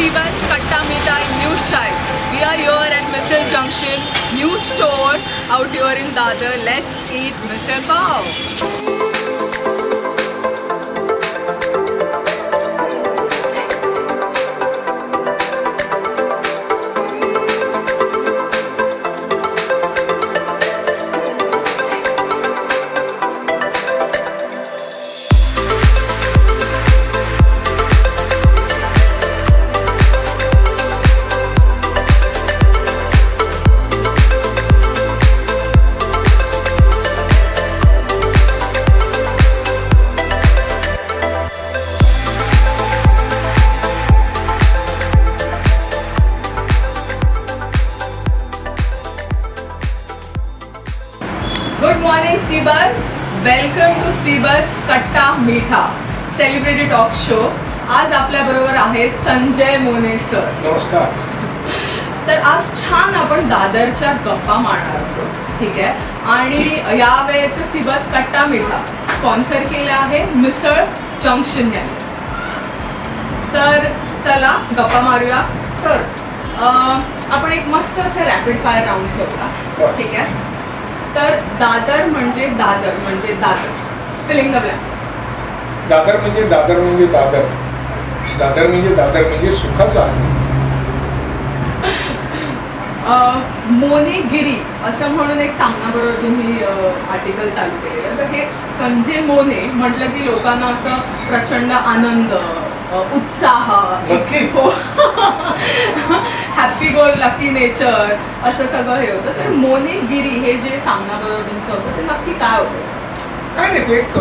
Sivas Katta Mita in new style. We are here at Missile Junction, new store out here in Dadar. Let's eat Missile Pav. Talk show आज आपल्या बरोबर आहेत संजय मोने sir नमस्कार. तर आज छान आपण दादरच्या गप्पा मारणार आहोत. ठीक आहे? आणि यावेळेचं सिबस कट्टा मीठा स्पॉन्सर केलं आहे मिसळ जंक्शन यांनी. तर चला गप्पा मारूया. सर आपण एक मस्त असं रॅपिड फायर राऊंड बरं. ठीक आहे? तर दादर म्हणजे दादर म्हणजे Dadar. Filling the blanks Dadar म्हणजे दादर म्हणजे दादर. दादर म्हणजे दादर म्हणजे सुखाचा आहे. मोनेगिरी असं म्हणून एक सामनाबरोबर तुम्ही आर्टिकल चालू केलेलं तर हे संजय मोने म्हटलं की लोकांना असं प्रचंड आनंद उत्साह. हो. हॅपी गो लकी नेचर असं सगळं हे होतं. तर मोनेगिरी हे जे सामनाबरोबर तुमचं होतं ते नक्की काय होतं? काय नाही ते एक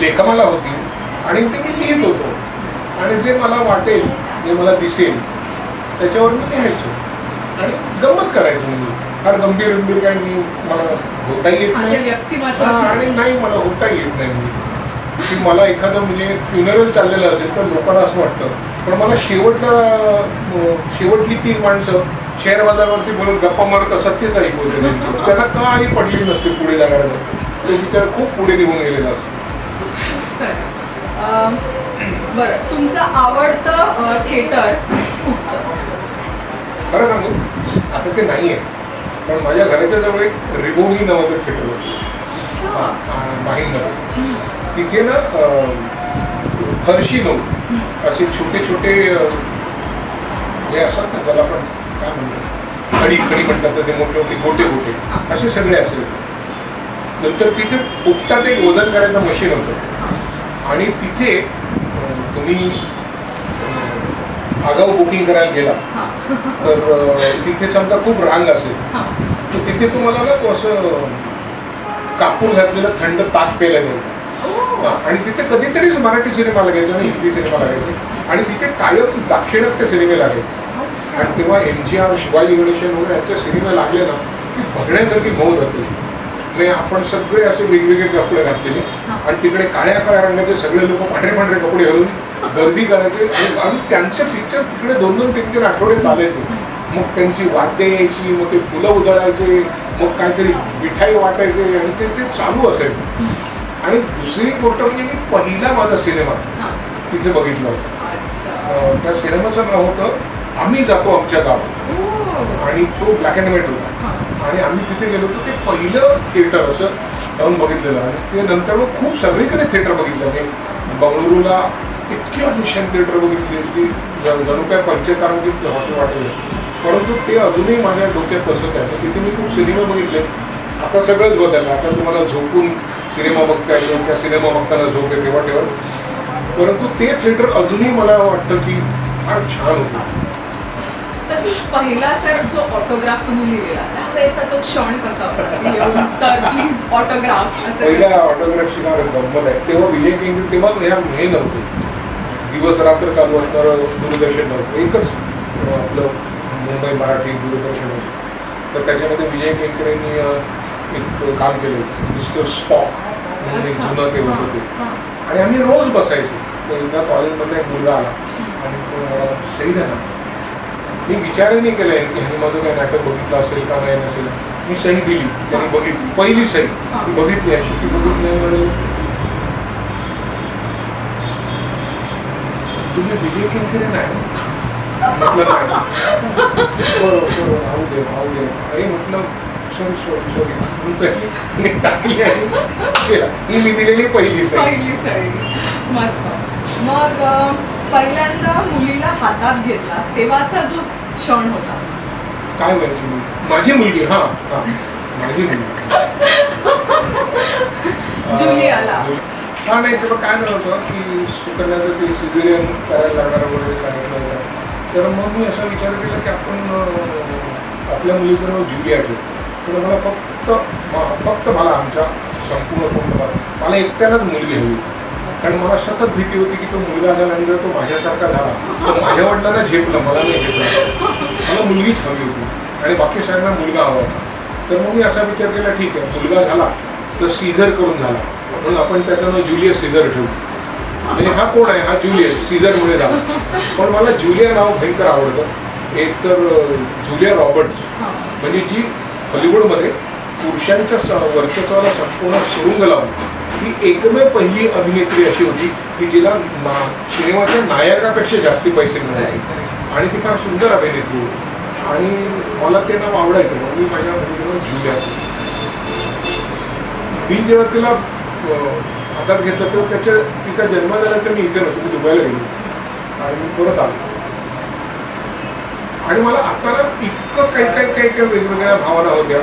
लेखमाला होती आणि ते मी लिहित होतो. आणि जे मला वाटेल जे मला दिसेल त्याच्यावर मी लिहायचो. आणि गंमत करायचो म्हणजे फार गंभीर गंभीर काय मी मला होताही येत माझे नाही. आणि नाही मला होता येत नाही. म्हणजे की मला एखादं म्हणजे फ्युनरल चाललेलं असेल तर लोकांना असं वाटतं. पण मला शेवटला शेवटली तीन माणसं शेअर बाजारावरती बोलत गप्पा मारत असत तेच ऐकवते. त्यांना काही पडली नसते पुढे जाण्याला ते विचार खूप पुढे निघून गेलेला असतो बरं तुमचं आवडतं थिएटर कुठचं? खरं सांगू आता ते नाही आहे पण माझ्या घराच्या जवळ एक रिबोनी नावाचं थिएटर होतं. माहीममध्ये तिथे ना फरशी नऊ असे छोटे छोटे हे असतात ना त्याला आपण काय म्हणतो? खडी खडी म्हणतात ते मोठे मोठे गोटे गोटे. असे सगळे असेल नंतर तिथे फुकटात एक वजन करायचं मशीन होतं. आणि तिथे तुम्ही आगाऊ बुकिंग करायला गेला तर तिथे समजा खूप रांग असेल तर तिथे तुम्हाला ना तो असं कापूर घातलेलं थंड ताक प्यायला. हा, आणि तिथे कधीतरीच मराठी सिनेमा लागायचा आणि हिंदी सिनेमा लागायचे. आणि तिथे कायम दाक्षिणात्य सिनेमे लागायचे. आणि तेव्हा M G R Shivaji Ganesan वगैरे यांचे सिनेमे लागले ना की बघण्यासारखी मौज असेल म्हणजे आपण सगळे असे वेगवेगळे कपडे घातलेले. आणि तिकडे काळ्या काळ्या रंगाचे सगळे लोक पांढरे पांढरे कपडे घालून गर्दी करायचे आणि आणि त्यांचे पिक्चर तिकडे दोन दोन तीन आठवडे चालायचे मग त्यांची वाद्य यायची मग ते फुलं उधळायचे मग काहीतरी मिठाई वाटायचे आणि ते ते चालू असायचं आणि दुसरी गोष्ट म्हणजे मी पहिला माझा सिनेमा. तिथे बघितला होता त्या सिनेमाचं नाव होतं आम्ही जातो आमच्या गावात. आणि तो ब्लॅक अँड व्हाईट होता. आणि आम्ही तिथे गेलो होतो ते पहिलं थिएटर असं जाऊन बघितलेलं आणि ते नंतर मग खूप सगळीकडे थिएटर बघितलं आहे. बंगळुरूला इतकी आलिशान थिएटर बघितली की जणू काय पंचतारांकित हॉटेल वाटलं परंतु ते अजूनही माझ्या डोक्यात बसत आहे. तर तिथे मी खूप सिनेमा बघितले. आता सगळंच बदललं. आता तुम्हाला झोपून सिनेमा बघता येतो किंवा सिनेमा बघताना झोप येते वाटेवर परंतु ते थिएटर अजूनही मला वाटतं की फार छान होतं. तसंच पहिला सर जो ऑटोग्राफ तुम्ही लिहिलेला त्यावेळेचा तो क्षण कसा होता? सर प्लीज ऑटोग्राफ असं पहिल्या ऑटोग्राफची नाव गंमत आहे. तेव्हा विजय केंद्र तेव्हा ह्या हे नव्हते. दिवस रात्र चालू असणारं दूरदर्शन नव्हतं. एकच आपलं मुंबई मराठी दूरदर्शन होतं. तर त्याच्यामध्ये विजय केंकरेंनी एक काम केलं होतं. मिस्टर स्पॉक म्हणून एक. जुनं ते होतं ते. आणि आम्ही रोज बसायचो. तर एकदा कॉलेजमधला एक मुलगा आला. आणि तो सही ना मी विचारही नाही केलाय की ह्याने माझं काय नाटक बघितलं असेल का नाही नसेल. मी सही दिली त्यांनी बघितली. पहिली सही. ती बघितली अशी. ती बघितली आणि तुम्ही विजय किंकरे नाही? म्हटलं नाही. राहू दे राहू दे. आई म्हटलं सॉरी सॉरी सॉरी टाकली आणि ही मी दिलेली पहिली सही. पहिली सही. मस्त. मग अं, पहिल्यांदा मुलीला हातात घेतला तेव्हाचा जो क्षण होता. काय व्हायची मुलगी माझी मुलगी हा हा. माझी मुलगी. जुलियाला. हा नाही तेव्हा काय झालं होतं की सुकन्याचं ते सिझेरियन करायला लागणार वगैरे सांगितलं होतं. तर मग मी असा विचार केला की आपण अं, आपल्या मुलीचं नाव जुलिया ठेवू तर मला फक्त म- फक्त मला आमच्या संपूर्ण कुटुंबात मला एकट्यालाच मुलगी हवी. कारण मला सतत भीती होती की तो मुलगा झाल्यानंतर तो माझ्यासारखा झाला. तर माझ्या वडिलांना झेपलं मला नाही झेपलं. मला मुलगीच हवी होती. आणि बाकी सगळ्यांना मुलगा हवा होता. तर मग मी असा विचार केला ठीक आहे मुलगा झाला तर सीझर करून झाला. म्हणून आपण त्याचं नाव ज्युलियस सीझर ठेवू. म्हणजे हा कोण आहे? हा ज्युलियस सीझरमुळे झाला. पण मला ज्युलिया नाव भयंकर आवडतं. एक तर ज्युलिया जुलिया रॉबर्ट्स. म्हणजे जी हॉलिवूडमध्ये पुरुषांच्या स- वर्चस्वाला संपूर्ण सुरुंग लावून ही एकमेव पहिली अभिनेत्री अशी होती की जिला ना सिनेमाच्या नायकापेक्षा जास्ती पैसे मिळायचे. आणि ती फार सुंदर अभिनेत्री होती. आणि मला ते नाव आवडायचं म्हणून मी माझ्या मुलीवर जुलिया मी जेव्हा तिला हातात घेतलं तेव्हा त्याच्या तिचा जन्म झाल्यानंतर मी इथे नव्हतो मी दुबईला गेलो. आणि मी परत आलो. आणि मला आता ना इतकं काही काही काही काही वेगवेगळ्या भावना होत्या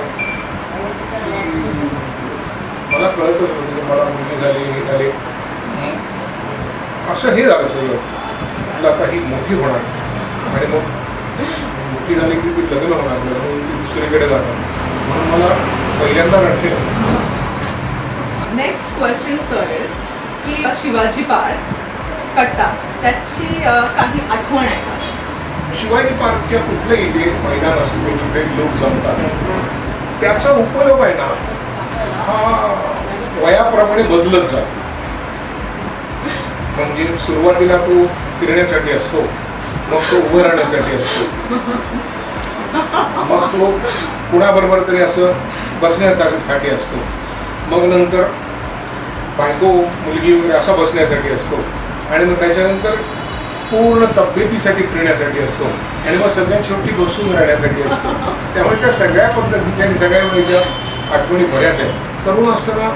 की मला कळतच मला मुली झाली हे झाले. असं हे झालं सगळं. म्हटलं आता ही मोठी होणार. आणि मग मोठी झाली की ती लग्न होणार लग्न ती दुसरीकडे जाणार. म्हणून मला पहिल्यांदा रडले नेक्स्ट क्वेश्चन सर इज की शिवाजी पार्क कट्टा त्याची काही आठवण आहे का? शिवाजी पार्क किंवा कुठलंही जे मैदान असेल ते जिथे लोक जमतात त्याचा उपयोग आहे ना. हा वयाप्रमाणे बदलत जातो म्हणजे सुरुवातीला तो फिरण्यासाठी असतो मग तो उभं राहण्यासाठी असतो. मग तो कुणाबरोबर तरी असं बसण्यासाठी असतो. मग नंतर बायको मुलगी वगैरे असा बसण्यासाठी असतो. आणि मग त्याच्यानंतर पूर्ण तब्येतीसाठी फिरण्यासाठी असतो. आणि मग सगळ्यात शेवटी बसून राहण्यासाठी असतो. त्यामुळे त्या सगळ्या पद्धतीच्या आणि सगळ्या वेळेच्या आठवणी बऱ्याच आहेत. तरुण असताना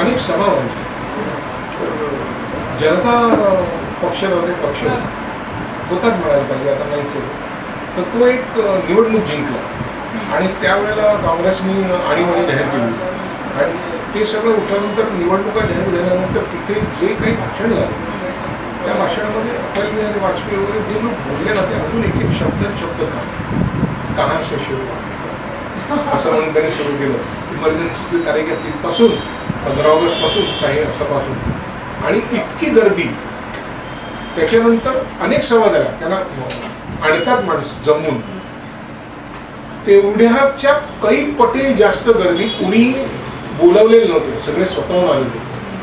अनेक सभा व्हायच्या जनता पक्ष नव्हते पक्ष होते. म्हणायला पाहिजे आता नाहीच तर तो एक निवडणूक जिंकला. आणि त्यावेळेला काँग्रेसनी आणीबाणी जाहीर केली. आणि ते सगळं उठल्यानंतर निवडणुका जाहीर झाल्यानंतर तिथे जे काही भाषण झालं त्या भाषणामध्ये अटल बिहारी वाजपेयी वगैरे जे लोक बोलले ना ते अजून एक एक शब्द शब्द का कहा से असं म्हणून त्यांनी सुरू केलं. इमर्जन्सीची तारीख आहे तसून पंधरा ऑगस्टपासून काही वर्षापासून. आणि इतकी गर्दी. त्याच्यानंतर अनेक सभा झाल्या त्यांना आणतात माणूस जमून. तेवढ्याच्या काही पटे जास्त गर्दी कुणी बोलवलेले नव्हते. सगळे स्वतःहून आले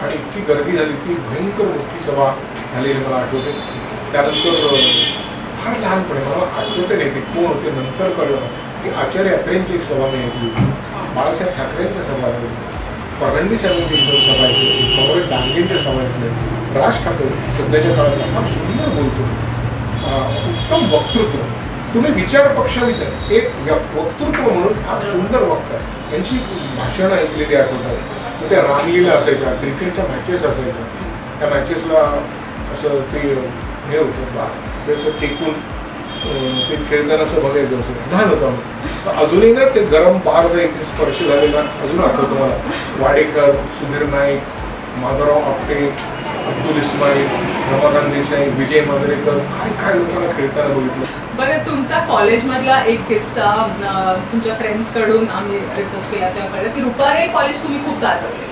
आणि इतकी गर्दी झाली ती भयंकर मोठी सभा झालेली मला आठवते. त्यानंतर फार लहानपणे मला आठवते नाही ते कोण होते नंतर कळलं की आचार्य यात्रेंची एक सभा मी ऐकली होती. बाळासाहेब ठाकरेंच्या सभा होती. फडणवीस यांची एक सभा ऐकली होती. डांगेंच्या सभा राज ठाकरे सध्याच्या काळात फार सुंदर बोलतो उत्तम वक्तृत्व तुम्ही विचार पक्षाविचार एक व्य- वक्तृत्व म्हणून फार सुंदर वक्ता आहे. यांची भाषणं ऐकलेली आठवतात तर त्या रामलीला असायच्या क्रिकेटच्या मॅचेस असायच्या त्या मॅचेसला असं ते हे होतं बा ते असं टेकून ते खेळताना असं बघायचं असं लहान होतं अजूनही ना ते गरम बार एक स्पर्श झालेला अजून आठवतो मला. वाडेकर सुधीर नाईक माधवराव आपटे अब्दुल इस्माईल रमाकांत देसाई विजय मांजरेकर काय काय लोकांना खेळताना बघितलं. बरं तुमचा कॉलेजमधला एक किस्सा तुमच्या फ्रेंड्सकडून आम्ही रिसर्च केला तेव्हा कळलं की रुपारे कॉलेज तुम्ही खूप गाजवले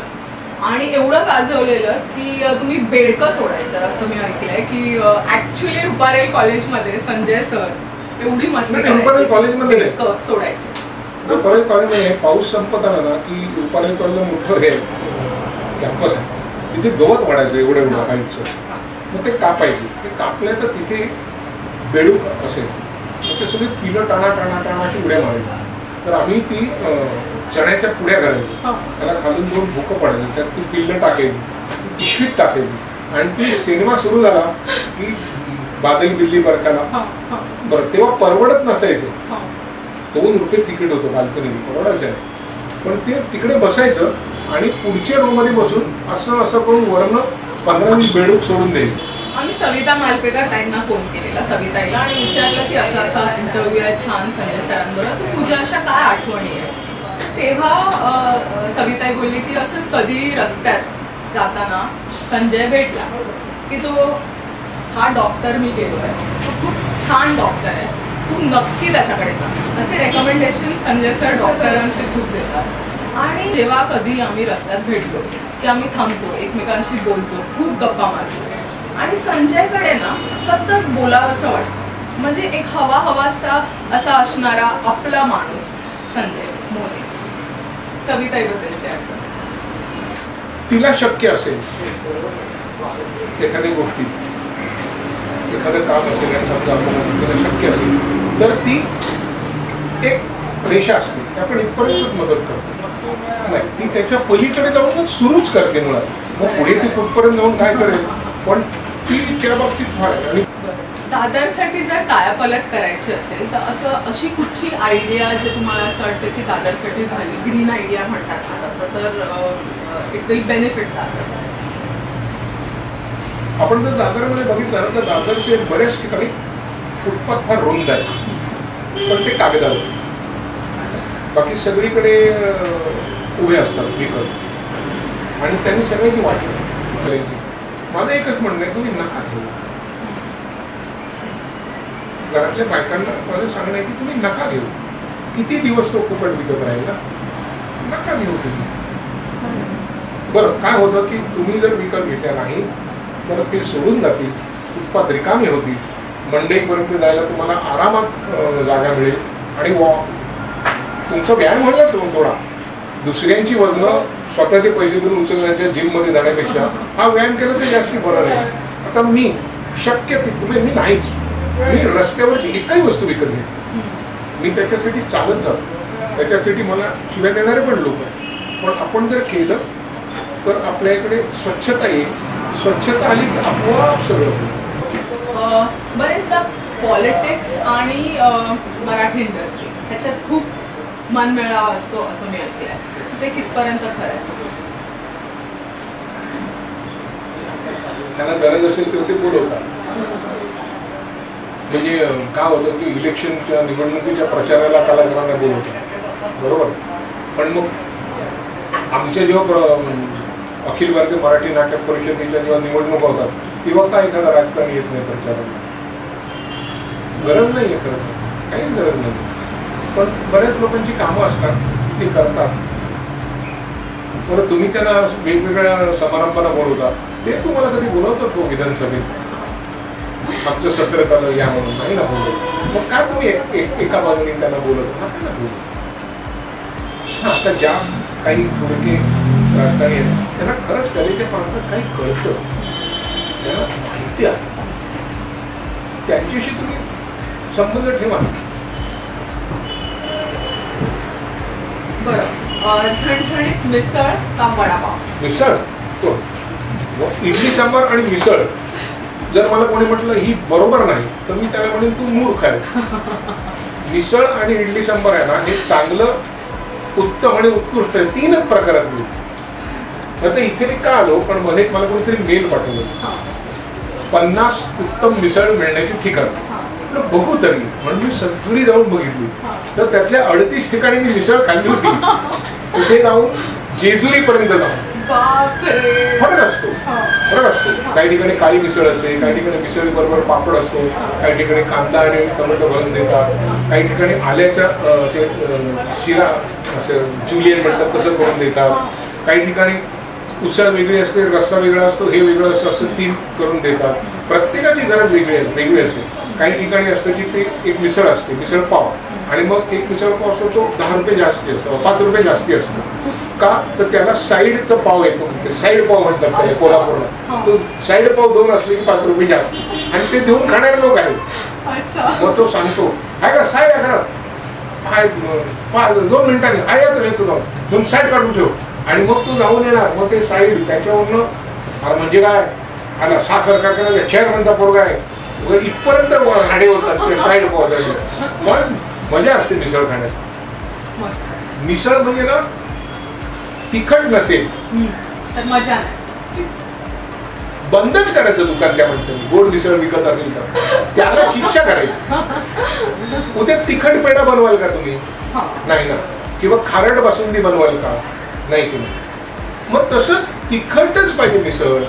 आणि एवढं गाजवलेलं की तुम्ही बेडकं सोडायचं असं मी ऐकलंय की ऍक्च्युली रुपारेल कॉलेजमध्ये संजय सर एवढी मस्ती रुपारेल कॉलेजमध्ये. बेडकं सोडायचे. रुपारेल कॉलेजमध्ये पाऊस संपत आला ना की रुपारेल कॉलेजला मोठं हे कॅम्पस आहे. तिथे गवत वाढायचं एवढं एवढं हाईटचं मग ते कापायचे. ते कापले तर तिथे बेडूक असेल. मग ते सगळे पिलं टाणा टाणा टाणा अशी उड्या मारायची. तर आम्ही ती चण्याच्या पुड्या करायचो हा. त्याला खालून दोन भुकं पडायची त्यात ती पिल्लं टाकायची पिशवीत टाकायची आणि ती सिनेमा सुरू झाला की बादल बिल्ली बरकाला. हा, हा, बरं तेव्हा परवडत नसायचं. दोन रुपये तिकीट होतं बाल्कनी परवडायचं पण ते तिकडे बसायचं आणि पुढच्या रो मध्ये बसून असं असं करून वरनं पंधरा वीस बेडूक सोडून द्यायचं. आम्ही सविता मालपेकर ताईंना फोन केलेला सविताईला आणि विचारलं की असं असा इंटरव्ह्यू आहे छान संजय सरांबरोबर. तर तुझ्या अशा काय आठवणी आहेत? तेव्हा सविताई बोलली की असंच कधी रस्त्यात जाताना संजय भेटला की तो हा डॉक्टर मी गेलो आहे तो खूप छान डॉक्टर आहे. तू नक्की त्याच्याकडे जा. असे रेकमेंडेशन संजय सर डॉक्टरांशी खूप देतात. आणि जेव्हा कधी आम्ही रस्त्यात भेटलो की आम्ही थांबतो एकमेकांशी बोलतो खूप गप्पा मारतो. आणि संजयकडे ना सतत बोलावंसं वाटतं. म्हणजे एक हवा हवासा असा असणारा आपला माणूस संजय मोरे. सविताईबद्दलची आठवण. तिला शक्य असेल एखाद्या गोष्टी एखादं काम असेल तिला शक्य असेल तर ती एक रेषा असते आपण इथपर्यंतच मदत करतो. नाही ती त्याच्या पलीकडे जाऊनच सुरूच करते मुळात. मग पुढे ती कुठपर्यंत जाऊन काय करेल? पण ती त्या बाबतीत फार आहे. आणि दादरसाठी जर कायापालट करायची असेल तर असं अशी कुठची आयडिया जे तुम्हाला असं वाटतं की दादरसाठी झाली? ग्रीन आयडिया म्हणतात ना तसं तर इट विल बेनिफिट दादर. आपण जर दादरमध्ये बघितलं तर दादरचे बऱ्याच ठिकाणी फुटपाथ फार रुंद आहे पण ते कागदावर बाकी सगळीकडे उभे असतात विकत आणि त्यांनी सगळ्याची वाट माझं एकच म्हणणं आहे तुम्ही नका घेऊ. घरातल्या बायकांना माझं सांगणं आहे की तुम्ही नका घेऊ. किती दिवस तो फुकट विकत राहील? ना नका घेऊ तुम्ही. बरं काय होतं की तुम्ही जर विकत घेतल्या नाही तर ते सोडून जातील. उत्पाद रिकामी होतील. मंडईपर्यंत जायला तुम्हाला आरामात जागा मिळेल. आणि वॉ तुमचा व्यायाम होईल तो थोडा. दुसऱ्यांची वजनं स्वतःचे पैसे देऊन उचलण्याच्या जिममध्ये जाण्यापेक्षा हा व्यायाम केला तर जास्ती बरं नाही. आता मी शक्य तिथे मी नाहीच. मी रस्त्यावरची एकही वस्तू विकत घेत मी त्याच्यासाठी चालत जातो. त्याच्यासाठी मला शिव्या देणारे पण लोक आहेत. पण आपण जर केलं तर आपल्या इकडे स्वच्छता येईल. स्वच्छता आली की आपोआप सगळं होईल. बरेचदा पॉलिटिक्स आणि मराठी इंडस्ट्री ह्याच्यात खूप मनमेळावा असतो असं मी ऐकलंय. ते कितपर्यंत खरं आहे? त्यांना गरज असेल तेव्हा ते बोलवतात म्हणजे काय होतं की इलेक्शनच्या निवडणुकीच्या प्रचाराला कलाकारांना बोलवतात बरोबर? पण मग आमच्या जेव्हा अखिल भारतीय मराठी नाटक परिषदेच्या जेव्हा निवडणुका होतात तेव्हा काय एखादा राजकारणी येत नाही प्रचाराला गरज नाही आहे खरं काहीच गरज नाही पण बऱ्याच लोकांची कामं असतात ती करतात. बरं तुम्ही त्यांना वेगवेगळ्या समारंभाला बोलवता. ते तुम्हाला कधी बोलवतात तो हो विधानसभेत? आमचं सत्र झालं या म्हणून नाही ना बोलत मग काय तुम्ही एक- एका बाजूने त्यांना बोलत ना आता ज्या काही थोडके राजकारणी आहेत त्यांना खरंच कलेच्या प्रांतात काही कळतं. त्यांना माहिती आहे. त्यांच्याशी तुम्ही संबंध ठेवा. बरं. झणझणीत मिसळ का वडापाव? मिसळ. व इडली सांबार आणि मिसळ. जर मला कोणी म्हटलं ही बरोबर नाही तर मी त्याला म्हणेन तू मूर्ख आहे मिसळ आणि इडली सांबार आहे ना हे चांगलं उत्तम आणि उत्कृष्ट आहे. तीनच प्रकारातली आता इथे मी का आलो पण मध्ये मला कोणीतरी मेल पाठवलं. पन्नास उत्तम मिसळ मिळण्याची ठिकाण. म्हटलं बघू तरी म्हणून मी सगळी जाऊन बघितली. तर त्यातल्या अडतीस ठिकाणी मी मिसळ खाल्ली होती. तिथे जाऊन जेजुरी पर्यंत जाऊन फरक असतो. हां. फरक असतो. काही ठिकाणी काळी मिसळ असते काही ठिकाणी मिसळी बरोबर पापड असतो काही ठिकाणी कांदा आणि टोमॅटो घालून देतात काही ठिकाणी आल्याच्या शिरा असं जुलियन म्हणतात तसं करून देतात. काही ठिकाणी उसळ वेगळी असते रस्सा वेगळा असतो हे वेगळं असं असं तीन करून देतात. प्रत्येकाची गरज वेगळी वेगळी असते. काही ठिकाणी असतं की ते एक मिसळ असते मिसळ पाव. आणि मग एक मिसळ पाव असतो तो दहा रुपये जास्ती असतो पाच रुपये जास्ती असतो. का? तर त्याला साईडचा पाव येतो साईड पाव म्हणतात त्याला कोल्हापूरला. तो साईड पाव दोन असले की पाच रुपये जास्त. आणि ते देऊन खाणारे लोक आहेत. मग तो सांगतो हाय का साईड आहे पाच दोन मिनिटांनी. हाय येतो येतो जाऊन. दोन साईड काढून ठेव. आणि मग तू जाऊन येणार. मग ते साईड त्याच्यावरनं म्हणजे काय? आला साखर कारखान्याचा चेअरमनचा पोरगा आहे. इथपर्यंत राडे होतात ते साईड पॉझिटिव्ह पण मजा असते मिसळ खाण्यात. मिसळ म्हणजे ना तिखट नसेल. बंदच करायचं दुकान त्या माणसाने. गोड मिसळ विकत असेल तर. त्याला शिक्षा करायची. उद्या तिखट पेढा बनवाल का तुम्ही? हा. नाही ना. किंवा खारट बासुंदी बनवाल का? नाही नाही. मग तसंच तिखटच पाहिजे मिसळ.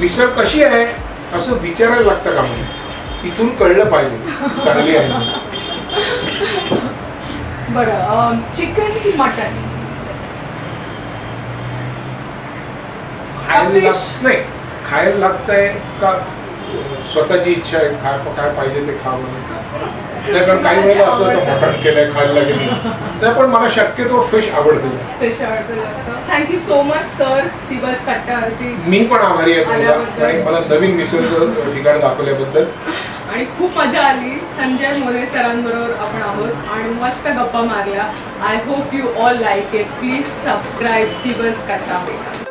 मिसळ कशी आहे असं विचारायला लागतं का म्हणून? तिथून कळलं पाहिजे चांगली आहे बरं चिकन की मटन खायला नाही खायला लागतंय का? स्वतःची इच्छा आहे काय काय पाहिजे ते खा म्हणून. नाही कारण काही वेळेला असं होतं मटण केलंय खायला लागेल नाही पण मला शक्यतो फिश आवडते जास्त. स्पेशल जास्त. Thank you so much sir सिबस कट्ट्यावरती मी पण आभारी आहे आल्याबद्दल. आणि मला नवीन मिसळचं ठिकाण दाखवल्याबद्दल. आणि खूप मजा आली. संजय मोरे सरांबरोबर आपण आहोत. आणि मस्त गप्पा मारल्या. I hope you all like it please subscribe सिबस कट्टा बेटा